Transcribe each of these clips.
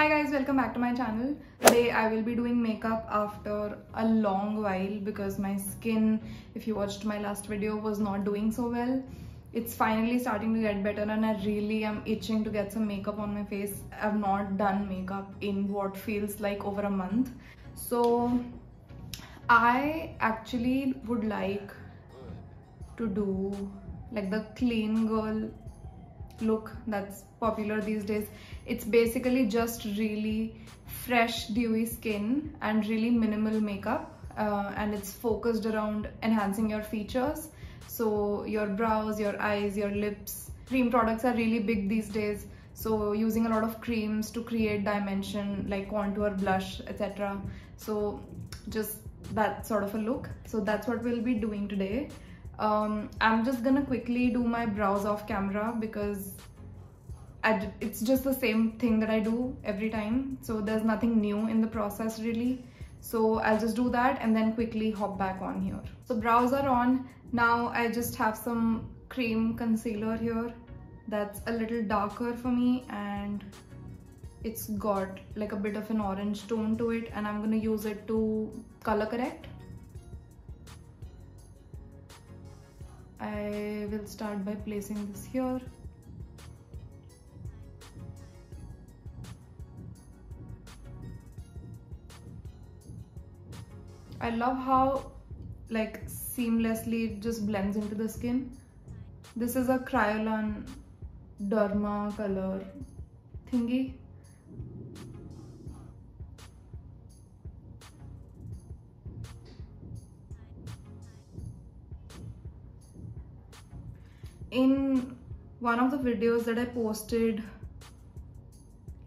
Hi guys, welcome back to my channel. Today I will be doing makeup after a long while because my skin, if you watched my last video, was not doing so well. It's finally starting to get better and I really am itching to get some makeup on my face. I've not done makeup in what feels like over a month. So I actually would like to do like the clean girl look that's popular these days. It's basically just really fresh dewy skin and really minimal makeup uh, and it's focused around enhancing your features. So your brows your eyes your lips. Cream products are really big these days. So using a lot of creams to create dimension like contour blush etc so just that sort of a look. So that's what we'll be doing today um, I'm just gonna quickly do my brows off camera because I, it's just the same thing that I do every time. So there's nothing new in the process really. So I'll just do that and then quickly hop back on here. So brows are on. Now I just have some cream concealer here that's a little darker for me and it's got like a bit of an orange tone to it and I'm gonna use it to color correct I will start by placing this here. I love how like seamlessly it just blends into the skin. This is a Kryolan Derma color thingy. In one of the videos that I posted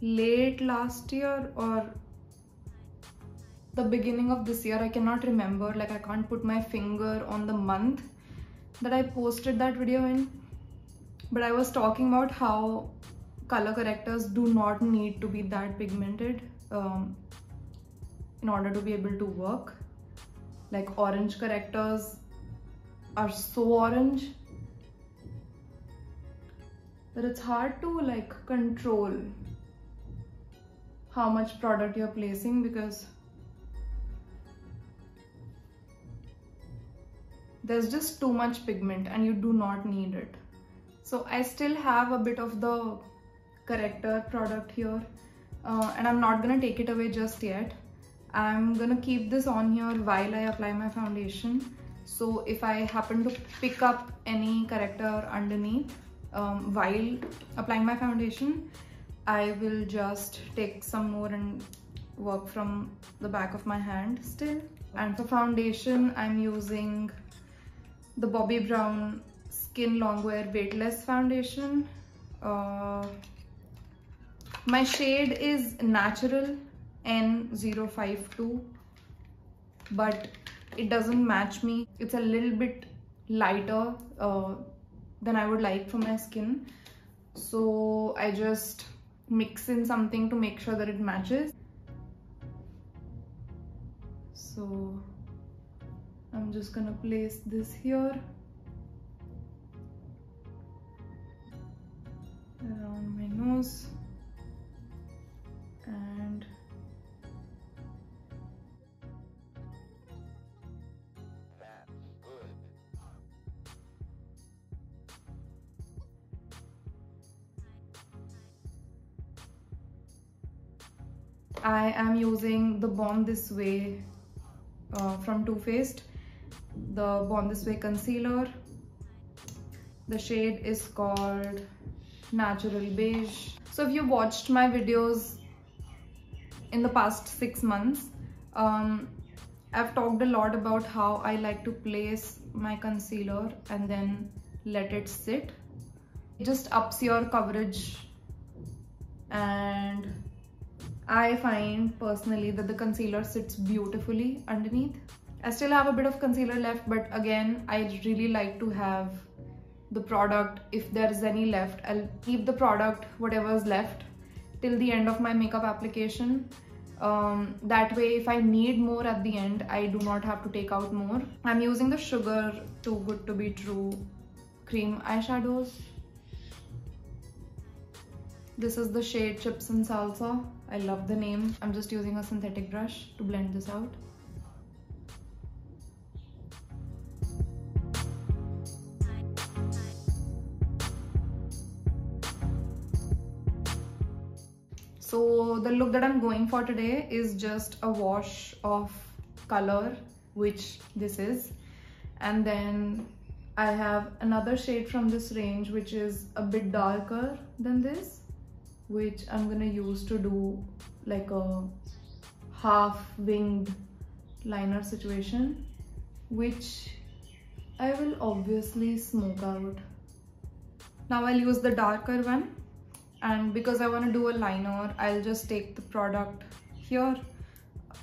late last year or the beginning of this year I cannot remember like I can't put my finger on the month that I posted that video in but I was talking about how color correctors do not need to be that pigmented um, in order to be able to work. Like orange correctors are so orange that it's hard to like control how much product you're placing because there's just too much pigment and you do not need it. So I still have a bit of the corrector product here uh, and I'm not gonna take it away just yet. I'm gonna keep this on here while I apply my foundation. So if I happen to pick up any corrector underneath um, while applying my foundation I will just take some more and work from the back of my hand still. And for foundation I'm using the Bobbi Brown Skin Longwear Weightless Foundation. Uh, my shade is natural N052 but it doesn't match me. It's a little bit lighter uh, than I would like for my skin. So I just mix in something to make sure that it matches. So I'm just gonna place this here around my nose and I am using the Born This Way uh, from Too Faced, the Born This Way concealer. The shade is called Natural Beige. So if you watched my videos in the past six months, um, I've talked a lot about how I like to place my concealer and then let it sit. It just ups your coverage and I find personally that the concealer sits beautifully underneath. I still have a bit of concealer left but again I really like to have the product if there is any left. I'll keep the product whatever is left till the end of my makeup application. Um, that way if I need more at the end I do not have to take out more. I'm using the Sugar Too Good To Be True cream eyeshadows This is the shade Chips and Salsa. I love the name. I'm just using a synthetic brush to blend this out. So the look that I'm going for today is just a wash of color, which this is. And then I have another shade from this range, which is a bit darker than this, which I'm gonna use to do like a half winged liner situation, which I will obviously smoke out. Now I'll use the darker one and because I want to do a liner I'll just take the product here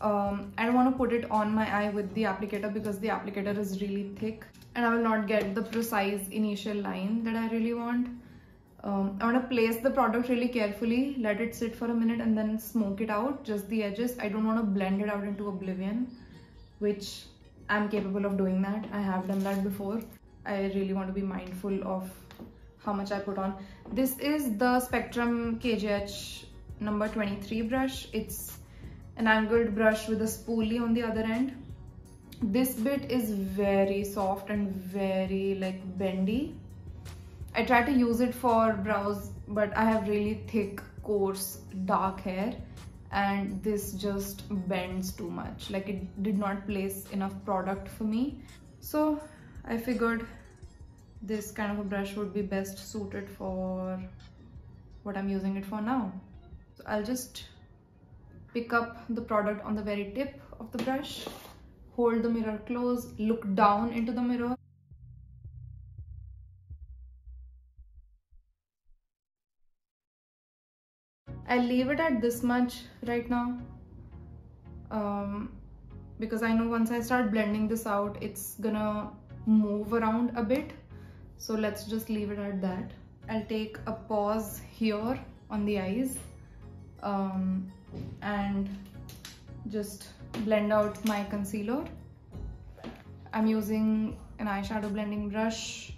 um, I don't want to put it on my eye with the applicator because the applicator is really thick and I will not get the precise initial line that I really want um, I want to place the product really carefully let it sit for a minute and then smoke it out just the edges I don't want to blend it out into oblivion which I'm capable of doing that I have done that before I really want to be mindful of how much I put on. This is the Spectrum KGH number 23 brush. It's an angled brush with a spoolie on the other end. This bit is very soft and very like bendy. I try to use it for brows but I have really thick coarse dark hair and this just bends too much like it did not place enough product for me so I figured this kind of a brush would be best suited for what I'm using it for now. So I'll just pick up the product on the very tip of the brush, hold the mirror close, look down into the mirror. I'll leave it at this much right now um, because I know once I start blending this out, it's gonna move around a bit so let's just leave it at that. I'll take a pause here on the eyes um, and just blend out my concealer. I'm using an eyeshadow blending brush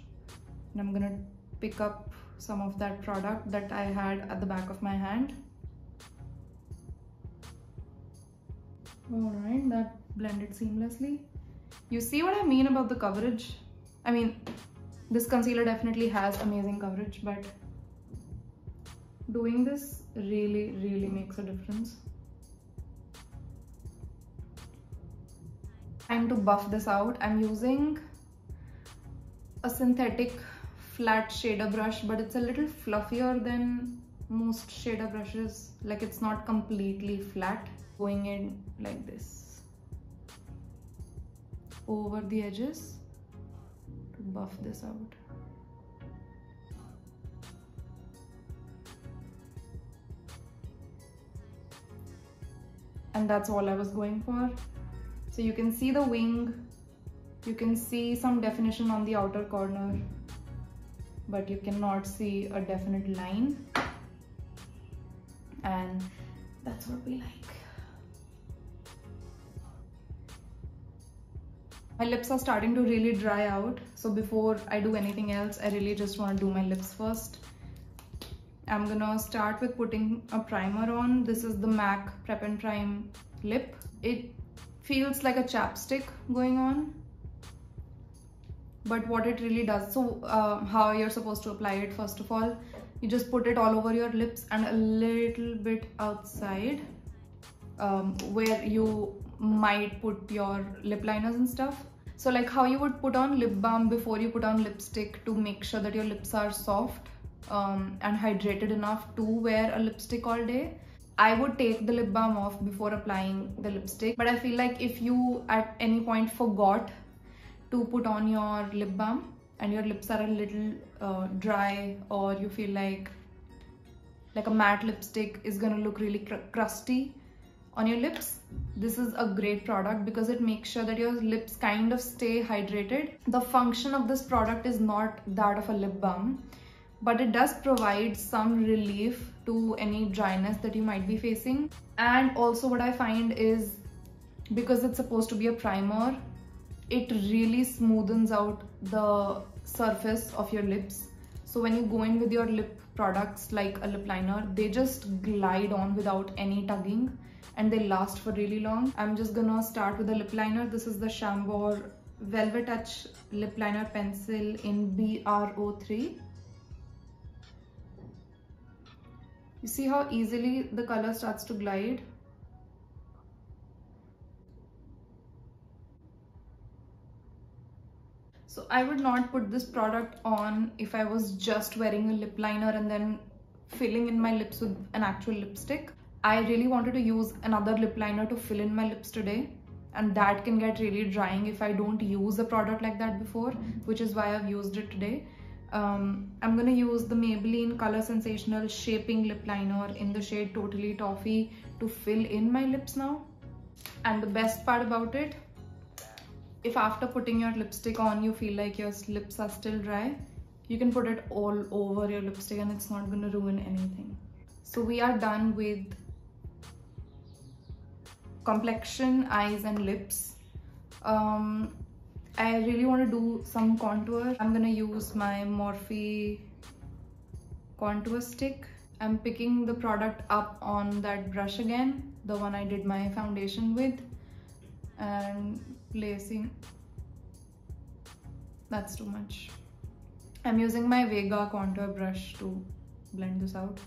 and I'm gonna pick up some of that product that I had at the back of my hand. Alright, that blended seamlessly. You see what I mean about the coverage? I mean, this concealer definitely has amazing coverage, but doing this really, really makes a difference. Time to buff this out. I'm using a synthetic flat shader brush, but it's a little fluffier than most shader brushes. Like it's not completely flat, going in like this over the edges to buff this out. And that's all I was going for. So you can see the wing, you can see some definition on the outer corner, but you cannot see a definite line. And that's what we like. My lips are starting to really dry out. So before I do anything else, I really just want to do my lips first. I'm gonna start with putting a primer on. This is the MAC Prep and Prime lip. It feels like a chapstick going on. But what it really does, so uh, how you're supposed to apply it first of all, you just put it all over your lips and a little bit outside um, where you might put your lip liners and stuff. So like how you would put on lip balm before you put on lipstick to make sure that your lips are soft um, and hydrated enough to wear a lipstick all day. I would take the lip balm off before applying the lipstick. But I feel like if you at any point forgot to put on your lip balm and your lips are a little uh, dry or you feel like like a matte lipstick is gonna look really cr crusty on your lips this is a great product because it makes sure that your lips kind of stay hydrated. The function of this product is not that of a lip balm but it does provide some relief to any dryness that you might be facing. And also what i find is because it's supposed to be a primer it really smoothens out the surface of your lips. So when you go in with your lip products like a lip liner, they just glide on without any tugging and they last for really long. I'm just gonna start with the lip liner. This is the Chambor Velvet Touch Lip Liner Pencil in BR03. You see how easily the color starts to glide? So I would not put this product on if I was just wearing a lip liner and then filling in my lips with an actual lipstick. I really wanted to use another lip liner to fill in my lips today and that can get really drying if I don't use a product like that before which is why I've used it today. Um, I'm gonna use the Maybelline Color Sensational Shaping Lip Liner in the shade Totally Toffee to fill in my lips now. And the best part about it, if after putting your lipstick on you feel like your lips are still dry, you can put it all over your lipstick and it's not gonna ruin anything. So we are done with complexion, eyes and lips. Um, I really want to do some contour. I'm gonna use my Morphe contour stick. I'm picking the product up on that brush again, the one I did my foundation with and placing, that's too much. I'm using my Vega contour brush to blend this out.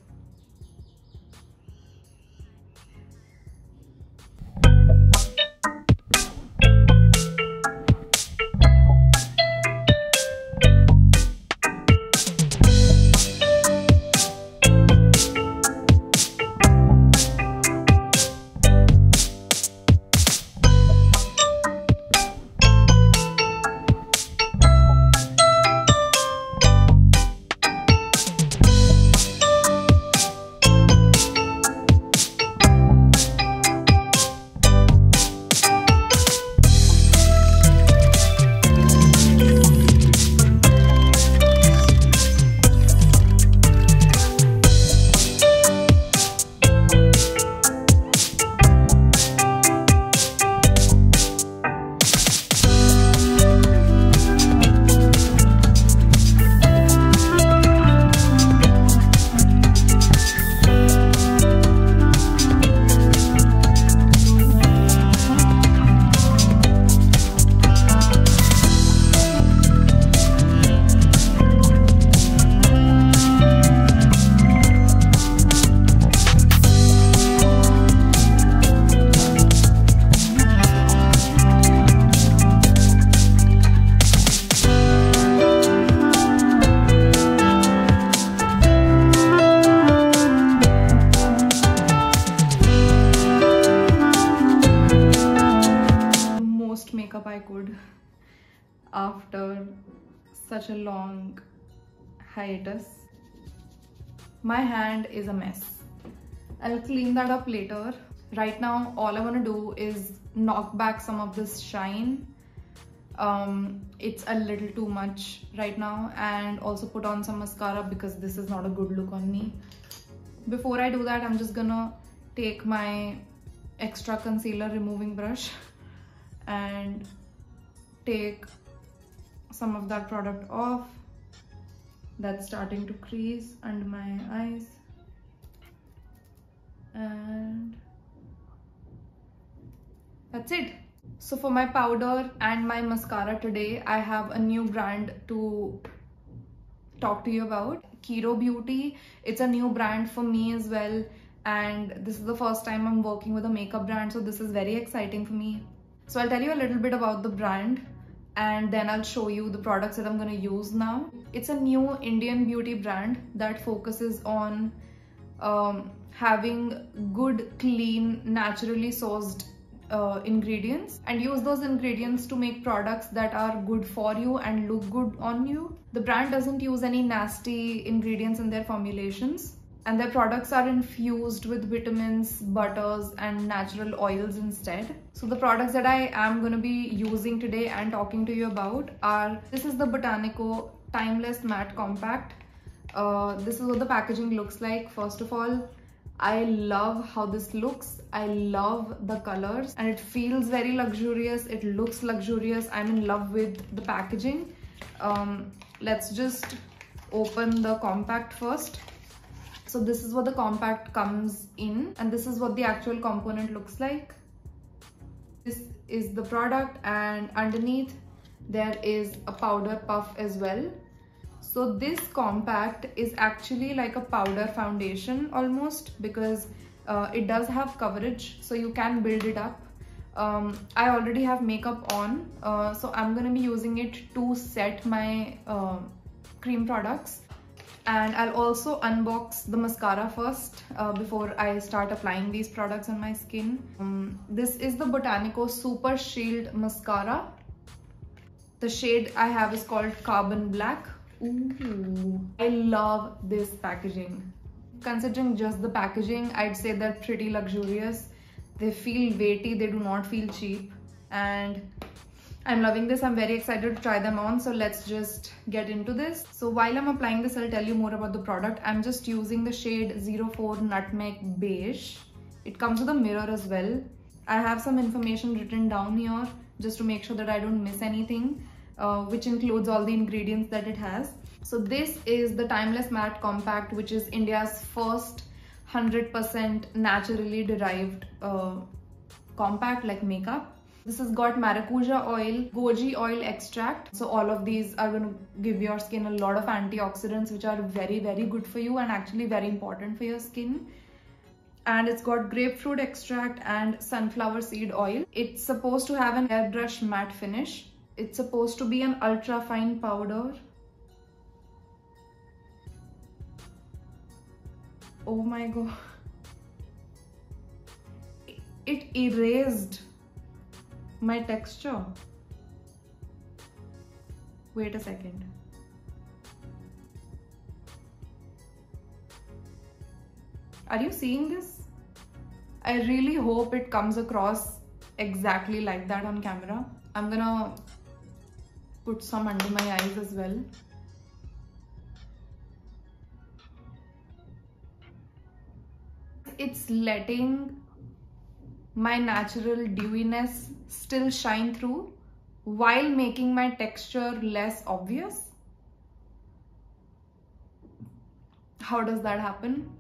Such a long hiatus. My hand is a mess. I'll clean that up later. Right now, all I want to do is knock back some of this shine. Um, it's a little too much right now and also put on some mascara because this is not a good look on me. Before I do that, I'm just gonna take my extra concealer removing brush and take some of that product off. That's starting to crease under my eyes. And that's it. So for my powder and my mascara today I have a new brand to talk to you about Kiro Beauty. It's a new brand for me as well. And this is the first time I'm working with a makeup brand so this is very exciting for me. So I'll tell you a little bit about the brand and then I'll show you the products that I'm to use now. It's a new Indian beauty brand that focuses on um, having good, clean, naturally sourced uh, ingredients and use those ingredients to make products that are good for you and look good on you. The brand doesn't use any nasty ingredients in their formulations and their products are infused with vitamins, butters and natural oils instead. So the products that I am going to be using today and talking to you about are, this is the Botanico Timeless Matte Compact. Uh, this is what the packaging looks like. First of all, I love how this looks. I love the colors and it feels very luxurious. It looks luxurious. I'm in love with the packaging. Um, let's just open the compact first. So this is what the compact comes in and this is what the actual component looks like. This is the product and underneath there is a powder puff as well. So this compact is actually like a powder foundation almost because uh, it does have coverage so you can build it up. Um, I already have makeup on uh, so I'm gonna be using it to set my uh, cream products and I'll also unbox the mascara first uh, before I start applying these products on my skin. Um, this is the Botanico Super Shield Mascara. The shade I have is called Carbon Black. Ooh, I love this packaging. Considering just the packaging, I'd say they're pretty luxurious. They feel weighty, they do not feel cheap. And I'm loving this. I'm very excited to try them on. So let's just get into this. So while I'm applying this, I'll tell you more about the product. I'm just using the shade 04 Nutmeg Beige. It comes with a mirror as well. I have some information written down here just to make sure that I don't miss anything, uh, which includes all the ingredients that it has. So this is the Timeless Matte Compact, which is India's first 100% naturally derived uh, compact like makeup this has got maracuja oil, goji oil extract. So all of these are going to give your skin a lot of antioxidants which are very, very good for you and actually very important for your skin. And it's got grapefruit extract and sunflower seed oil. It's supposed to have an airbrush matte finish. It's supposed to be an ultra fine powder. Oh my god. It erased my texture. Wait a second. Are you seeing this? I really hope it comes across exactly like that on camera. I'm gonna put some under my eyes as well. It's letting my natural dewiness still shine through while making my texture less obvious. How does that happen?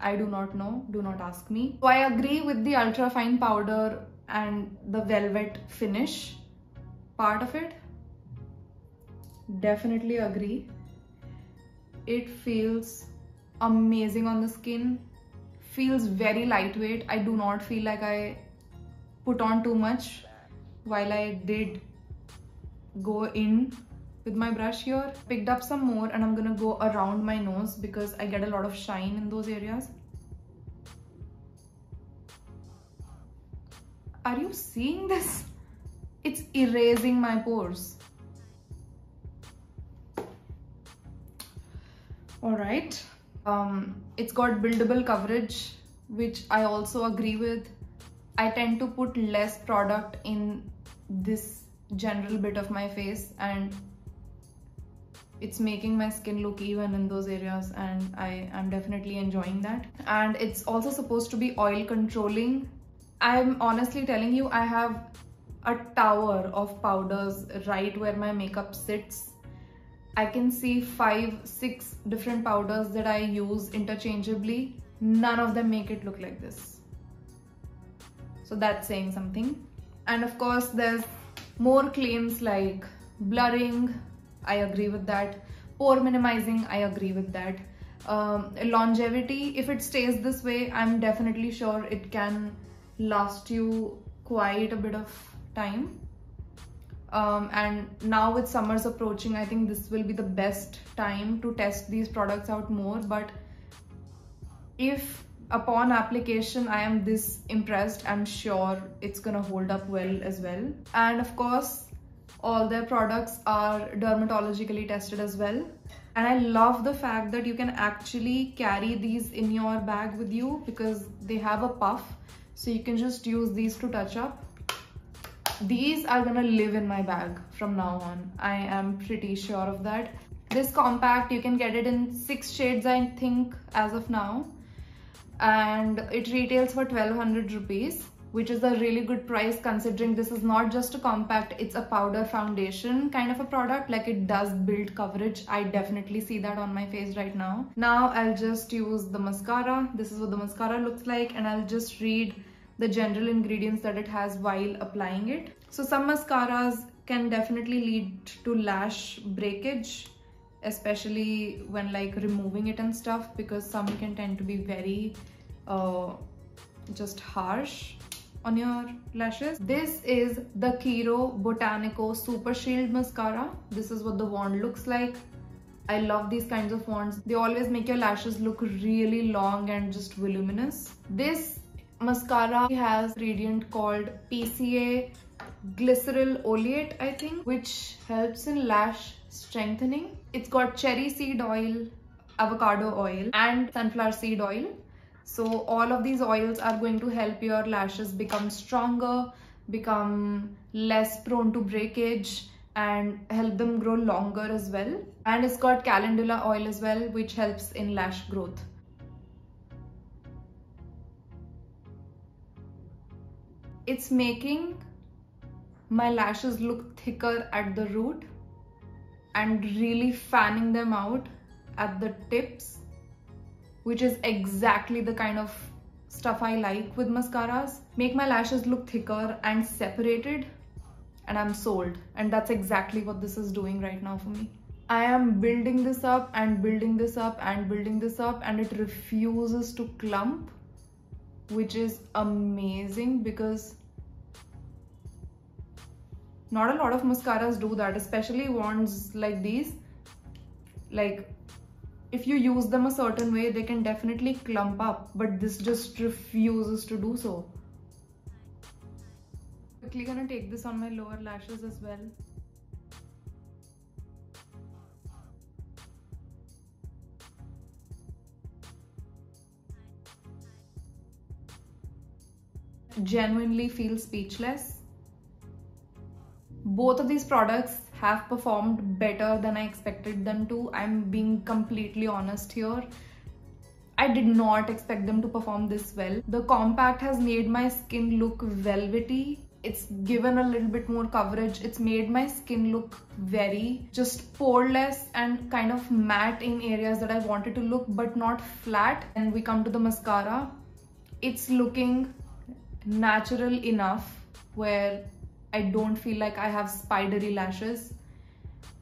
I do not know, do not ask me. So I agree with the ultra fine powder and the velvet finish part of it. Definitely agree. It feels amazing on the skin feels very lightweight. I do not feel like I put on too much while I did go in with my brush here. Picked up some more and I'm gonna go around my nose because I get a lot of shine in those areas. Are you seeing this? It's erasing my pores. All right. Um, it's got buildable coverage, which I also agree with. I tend to put less product in this general bit of my face and it's making my skin look even in those areas and I am definitely enjoying that. And it's also supposed to be oil controlling. I'm honestly telling you, I have a tower of powders right where my makeup sits I can see five, six different powders that I use interchangeably. None of them make it look like this. So that's saying something. And of course, there's more claims like blurring. I agree with that. Pore minimizing. I agree with that. Um, longevity, if it stays this way, I'm definitely sure it can last you quite a bit of time um, and now with summers approaching I think this will be the best time to test these products out more. But if upon application I am this impressed I'm sure it's gonna hold up well as well. And of course all their products are dermatologically tested as well. And I love the fact that you can actually carry these in your bag with you because they have a puff. So you can just use these to touch up these are gonna live in my bag from now on. I am pretty sure of that. This compact, you can get it in six shades, I think, as of now. And it retails for 1200 rupees, which is a really good price considering this is not just a compact it's a powder foundation kind of a product like it does build coverage i definitely see that on my face right now now i'll just use the mascara this is what the mascara looks like and i'll just read the general ingredients that it has while applying it so some mascaras can definitely lead to lash breakage especially when like removing it and stuff because some can tend to be very uh, just harsh on your lashes. This is the Kiro Botanico Super Shield Mascara. This is what the wand looks like. I love these kinds of wands. They always make your lashes look really long and just voluminous. This mascara has gradient called PCA Glycerol Oleate, I think, which helps in lash strengthening. It's got cherry seed oil, avocado oil and sunflower seed oil. So all of these oils are going to help your lashes become stronger, become less prone to breakage and help them grow longer as well. And it's got calendula oil as well, which helps in lash growth. It's making my lashes look thicker at the root and really fanning them out at the tips which is exactly the kind of stuff I like with mascaras. Make my lashes look thicker and separated and I'm sold and that's exactly what this is doing right now for me. I am building this up and building this up and building this up and it refuses to clump which is amazing because not a lot of mascaras do that especially wands like these. Like if you use them a certain way they can definitely clump up but this just refuses to do so. Quickly gonna take this on my lower lashes as well genuinely feel speechless both of these products have performed better than I expected them to. I'm being completely honest here. I did not expect them to perform this well. The compact has made my skin look velvety. It's given a little bit more coverage. It's made my skin look very just poreless and kind of matte in areas that I wanted to look but not flat. And we come to the mascara. It's looking natural enough where I don't feel like I have spidery lashes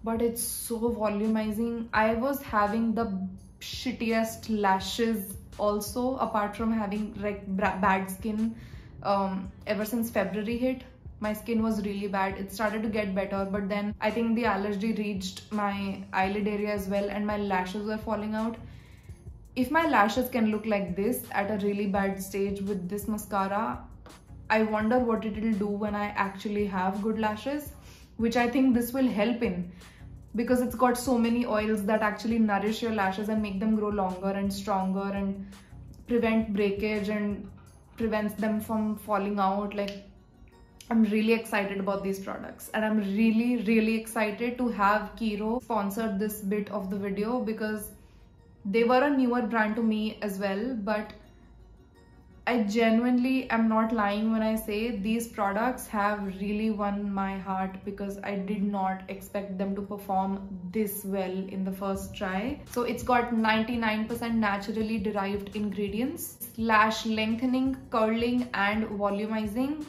but it's so volumizing. I was having the shittiest lashes also apart from having like bad skin um, ever since February hit. My skin was really bad. It started to get better but then I think the allergy reached my eyelid area as well and my lashes were falling out. If my lashes can look like this at a really bad stage with this mascara I wonder what it will do when I actually have good lashes, which I think this will help in because it's got so many oils that actually nourish your lashes and make them grow longer and stronger and prevent breakage and prevents them from falling out. Like I'm really excited about these products and I'm really really excited to have Kiro sponsored this bit of the video because they were a newer brand to me as well but I genuinely am not lying when I say these products have really won my heart because I did not expect them to perform this well in the first try. So it's got 99% naturally derived ingredients, lash lengthening, curling and volumizing.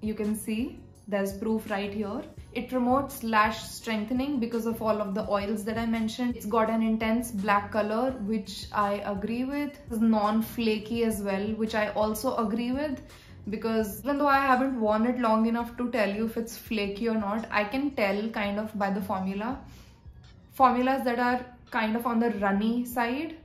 You can see there's proof right here. It promotes lash strengthening because of all of the oils that I mentioned. It's got an intense black color, which I agree with. It's non-flaky as well, which I also agree with because even though I haven't worn it long enough to tell you if it's flaky or not, I can tell kind of by the formula. Formulas that are kind of on the runny side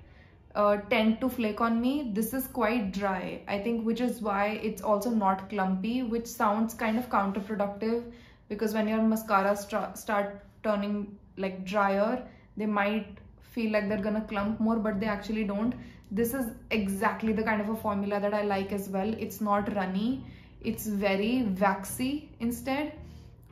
uh, tend to flake on me. This is quite dry, I think, which is why it's also not clumpy, which sounds kind of counterproductive because when your mascara st start turning like drier they might feel like they're gonna clump more but they actually don't. This is exactly the kind of a formula that I like as well. It's not runny. It's very waxy instead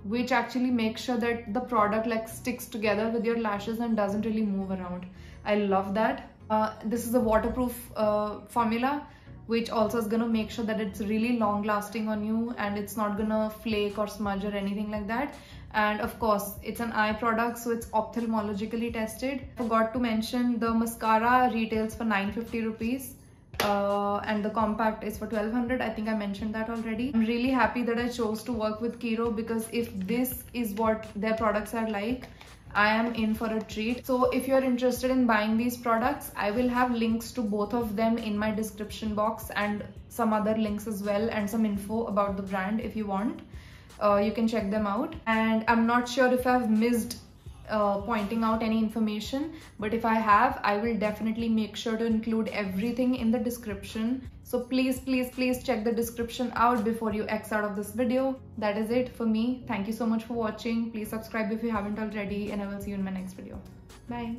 which actually makes sure that the product like sticks together with your lashes and doesn't really move around. I love that. Uh, this is a waterproof uh, formula which also is gonna make sure that it's really long lasting on you and it's not gonna flake or smudge or anything like that. And of course it's an eye product so it's ophthalmologically tested. Forgot to mention the mascara retails for 950 rupees uh, and the compact is for 1200 i think i mentioned that already. I'm really happy that i chose to work with kiro because if this is what their products are like I am in for a treat. So if you're interested in buying these products, I will have links to both of them in my description box and some other links as well and some info about the brand if you want. Uh, you can check them out. And I'm not sure if I've missed uh, pointing out any information but if I have I will definitely make sure to include everything in the description so please please please check the description out before you X out of this video. That is it for me. Thank you so much for watching. Please subscribe if you haven't already and I will see you in my next video. Bye